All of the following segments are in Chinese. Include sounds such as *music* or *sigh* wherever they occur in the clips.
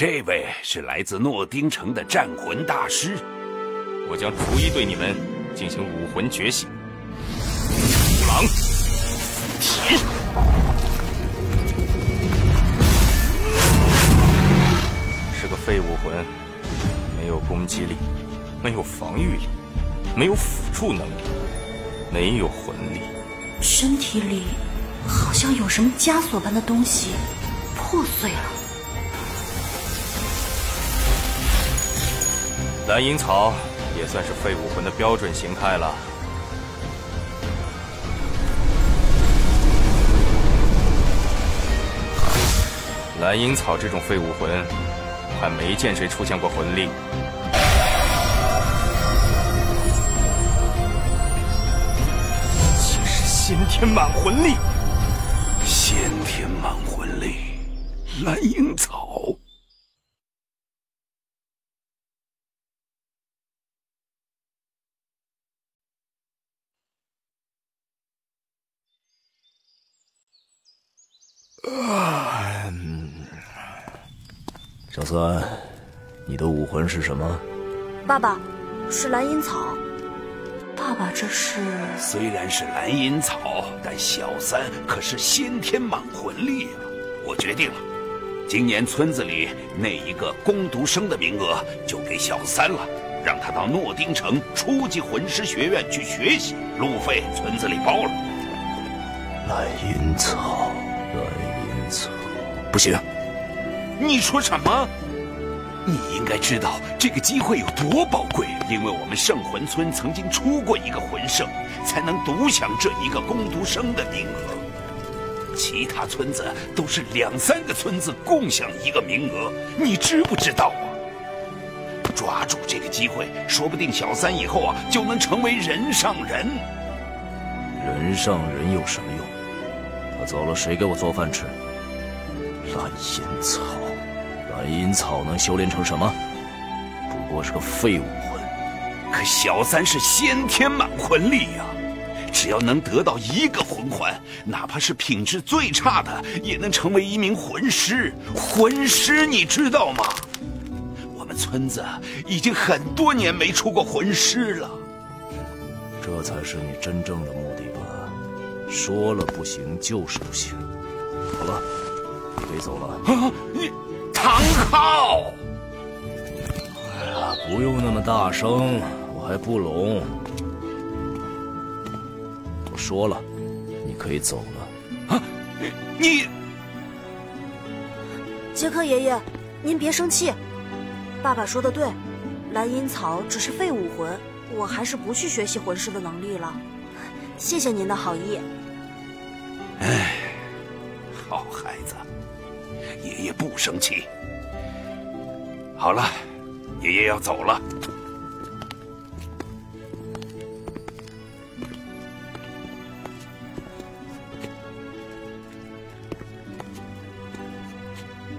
这位是来自诺丁城的战魂大师，我将逐一对你们进行武魂觉醒。五郎，起！是个废武魂，没有攻击力，没有防御力，没有辅助能力，没有魂力，身体里好像有什么枷锁般的东西破碎了。蓝银草也算是废武魂的标准形态了。蓝银草这种废武魂，还没见谁出现过魂力。竟是先天满魂力！先天满魂力，蓝银草。*sighs* 小三，你的武魂是什么？爸爸，是蓝银草。爸爸，这是 *laughs*…… 虽然是蓝银草，但小三可是先天满魂力啊！我决定了，今年村子里那一个攻读生的名额就给小三了，让他到诺丁城初级魂师学院去学习，路费村子里包了。蓝银草，蓝。不行！你说什么？你应该知道这个机会有多宝贵，因为我们圣魂村曾经出过一个魂圣，才能独享这一个攻读生的名额。其他村子都是两三个村子共享一个名额，你知不知道啊？抓住这个机会，说不定小三以后啊就能成为人上人。人上人有什么用？他走了，谁给我做饭吃？蓝银草，蓝银草能修炼成什么？不过是个废武魂。可小三是先天满魂力呀，只要能得到一个魂环，哪怕是品质最差的，也能成为一名魂师。魂师，你知道吗？我们村子已经很多年没出过魂师了。这才是你真正的目的吧？说了不行就是不行。好了。可以走了。啊，你唐昊！哎呀，不用那么大声，我还不聋。我说了，你可以走了。啊，你，杰克爷爷，您别生气。爸爸说的对，蓝银草只是废武魂，我还是不去学习魂师的能力了。谢谢您的好意。哎，好孩子。爷爷不生气。好了，爷爷要走了。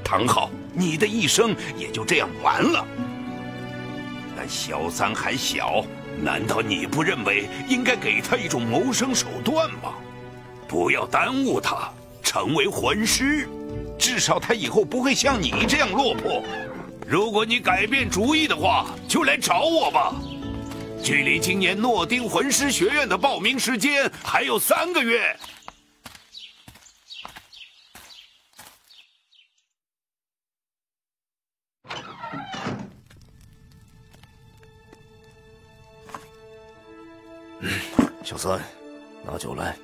唐昊，你的一生也就这样完了。但小三还小，难道你不认为应该给他一种谋生手段吗？不要耽误他成为魂师。至少他以后不会像你这样落魄。如果你改变主意的话，就来找我吧。距离今年诺丁魂师学院的报名时间还有三个月。小三，拿酒来。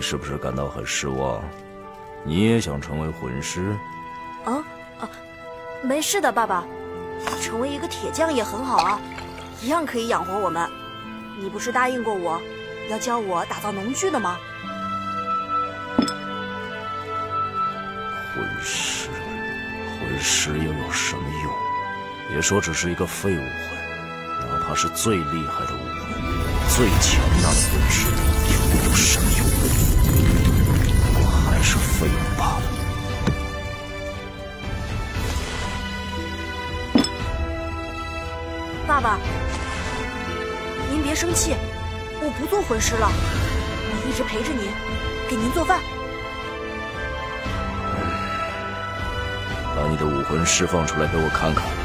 是不是感到很失望？你也想成为魂师？啊啊，没事的，爸爸，成为一个铁匠也很好啊，一样可以养活我们。你不是答应过我，要教我打造农具的吗？魂师，魂师又有什么用？别说只是一个废武魂，哪怕是最厉害的武魂，最强大的魂师又有什么用我还是废物罢了。爸爸您别生气我不做魂师了我一直陪着您给您做饭。把你的武魂释放出来给我看看。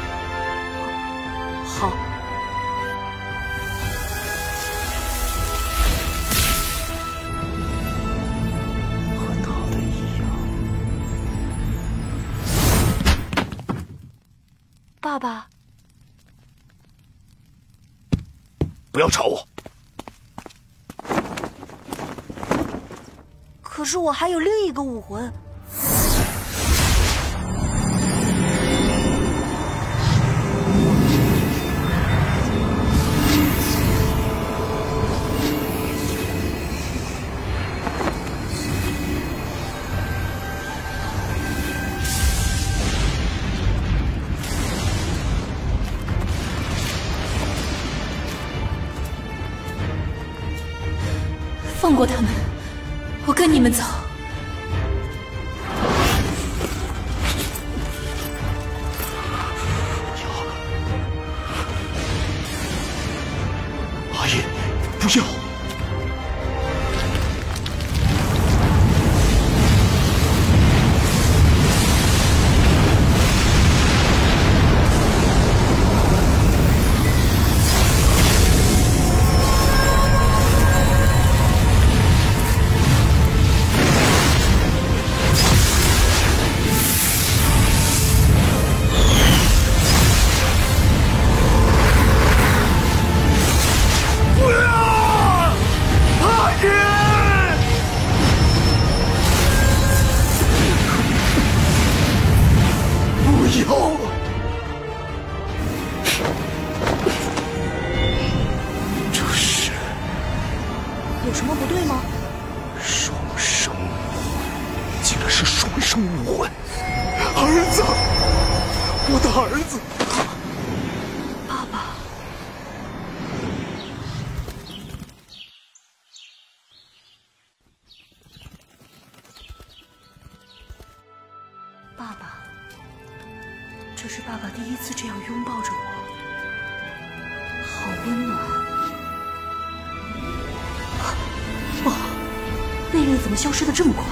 爸爸，不要吵我！可是我还有另一个武魂。过他们，我跟你们走。儿子！爸爸，爸爸，这是爸爸第一次这样拥抱着我，好温暖。啊不好，内力怎么消失的这么快？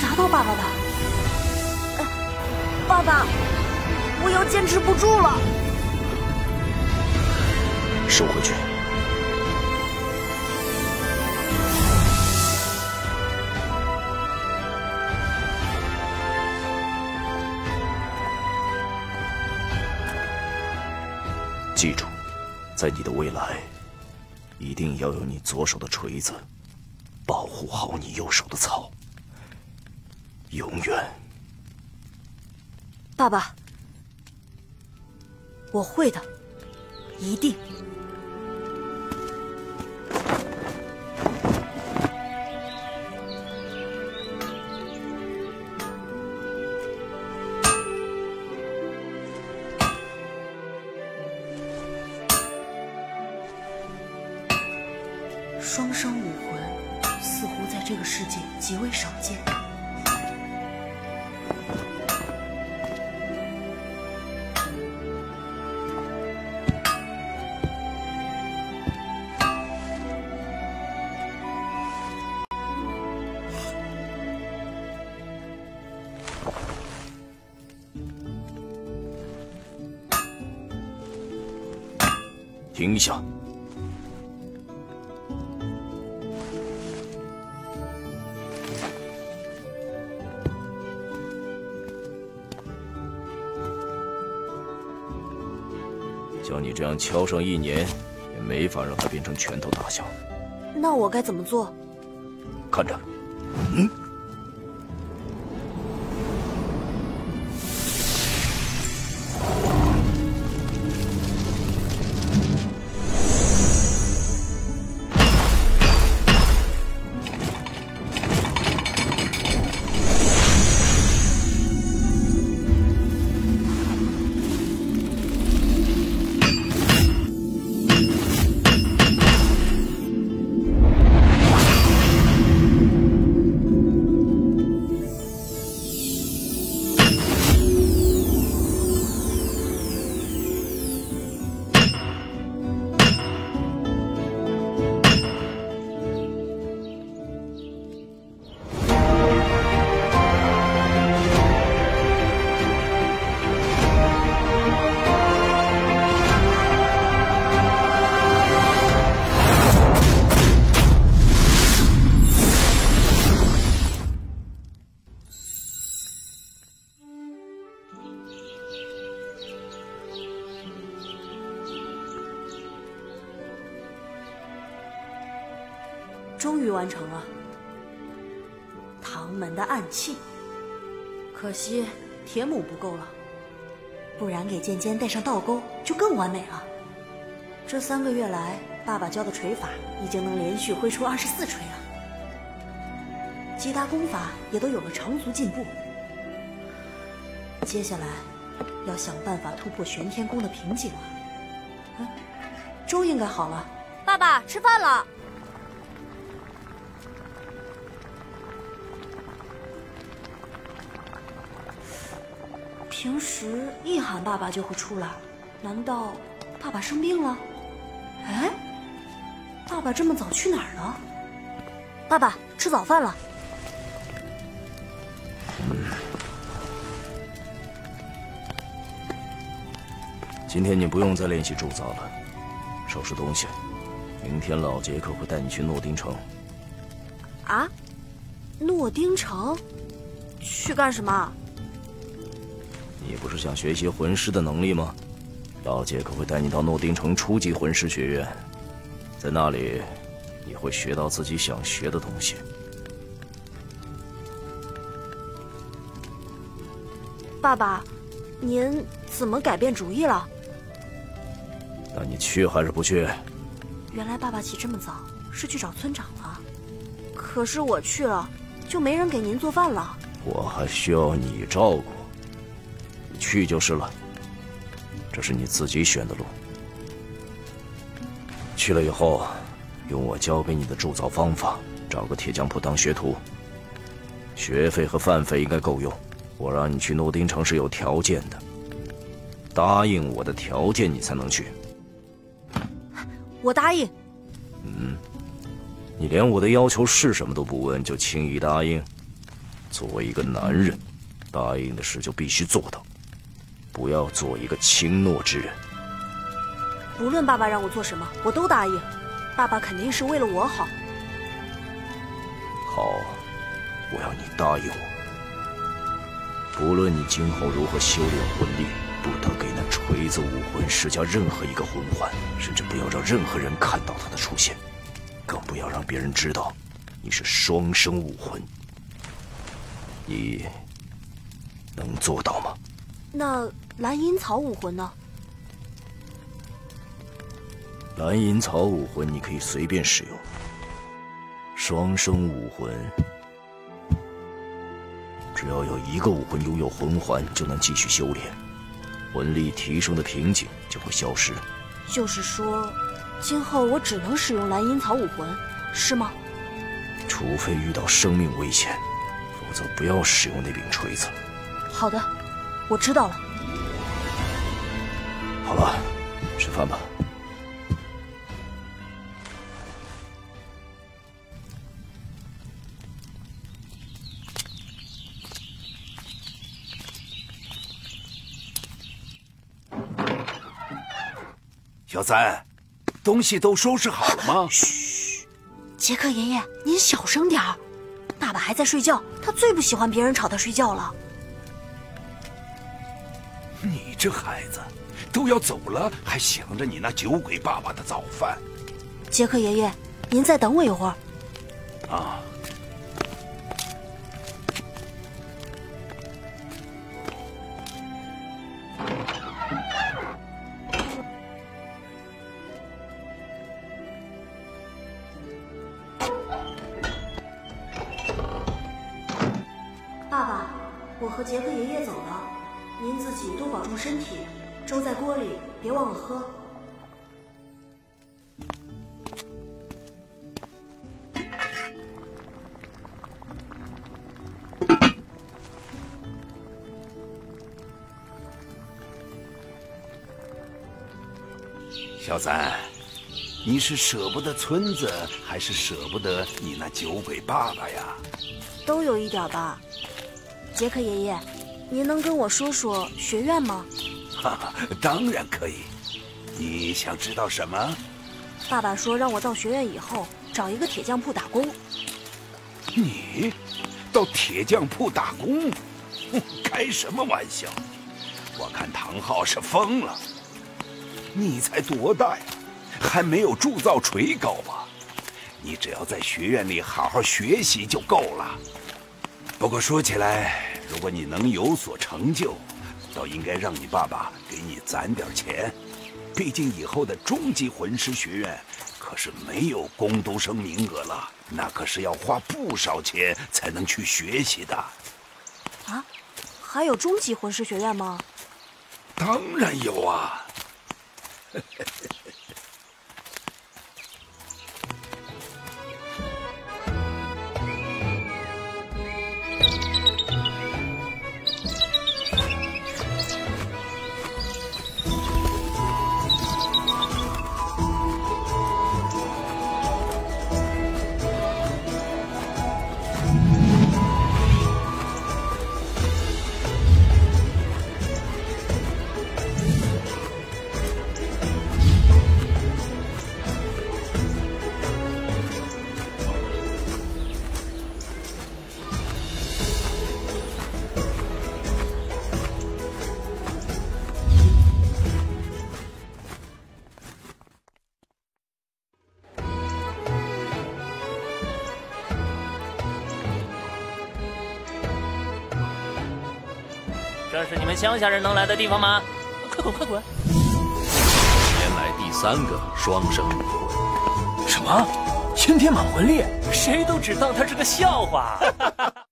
砸到爸爸的。爸爸，我要坚持不住了。收回去。记住，在你的未来，一定要有你左手的锤子，保护好你右手的草。永远。爸爸，我会的，一定。双生武魂似乎在这个世界极为少见。停一下！像你这样敲上一年，也没法让它变成拳头大小。那我该怎么做？看着，气。可惜铁母不够了，不然给剑尖带上倒钩就更完美了。这三个月来，爸爸教的锤法已经能连续挥出二十四锤了，其他功法也都有了长足进步。接下来要想办法突破玄天功的瓶颈了。粥应该好了。爸爸，吃饭了。平时一喊爸爸就会出来，难道爸爸生病了？哎，爸爸这么早去哪儿了？爸爸吃早饭了。今天你不用再练习铸造了，收拾东西。明天老杰克会带你去诺丁城。啊，诺丁城？去干什么？你不是想学习魂师的能力吗？老杰克会带你到诺丁城初级魂师学院，在那里你会学到自己想学的东西。爸爸，您怎么改变主意了？那你去还是不去？原来爸爸起这么早是去找村长了，可是我去了就没人给您做饭了。我还需要你照顾，你去就是了。这是你自己选的路。去了以后，用我教给你的铸造方法，找个铁匠铺当学徒。学费和饭费应该够用。我让你去诺丁城是有条件的，答应我的条件你才能去。我答应。嗯，你连我的要求是什么都不问就轻易答应？作为一个男人，答应的事就必须做到，不要做一个轻诺之人。无论爸爸让我做什么，我都答应。爸爸肯定是为了我好。好，我要你答应我。不论你今后如何修炼魂力，不得给那锤子武魂施加任何一个魂环，甚至不要让任何人看到他的出现，更不要让别人知道你是双生武魂。你能做到吗？那蓝银草武魂呢？蓝银草武魂你可以随便使用，双生武魂。只要有一个武魂拥有魂环，就能继续修炼，魂力提升的瓶颈就会消失。就是说，今后我只能使用蓝银草武魂，是吗？除非遇到生命危险，否则不要使用那柄锤子。好的，我知道了。好了，吃饭吧。小三，东西都收拾好了吗？嘘，杰克爷爷，您小声点儿。爸爸还在睡觉，他最不喜欢别人吵他睡觉了。你这孩子，都要走了，还想着你那酒鬼爸爸的早饭。杰克爷爷，您再等我一会儿。啊。爸爸，我和杰克爷爷走了，您自己多保重身体。粥在锅里，别忘了喝。小三，你是舍不得村子，还是舍不得你那酒鬼爸爸呀？都有一点吧。杰克爷爷，您能跟我说说学院吗？哈哈，当然可以。你想知道什么？爸爸说让我到学院以后找一个铁匠铺打工。你到铁匠铺打工？开什么玩笑！我看唐昊是疯了。你才多大呀？还没有铸造锤高吧？你只要在学院里好好学习就够了。不过说起来，如果你能有所成就，倒应该让你爸爸给你攒点钱。毕竟以后的中级魂师学院可是没有攻读生名额了，那可是要花不少钱才能去学习的。啊，还有中级魂师学院吗？当然有啊。这是你们乡下人能来的地方吗？快滚快滚！先来第三个双生武魂。什么？先天满魂力？谁都只当他是个笑话。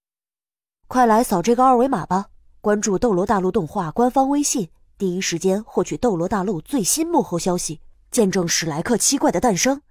*laughs* 快来扫这个二维码吧！关注《斗罗大陆》动画官方微信，第一时间获取《斗罗大陆》最新幕后消息，见证史莱克七怪的诞生。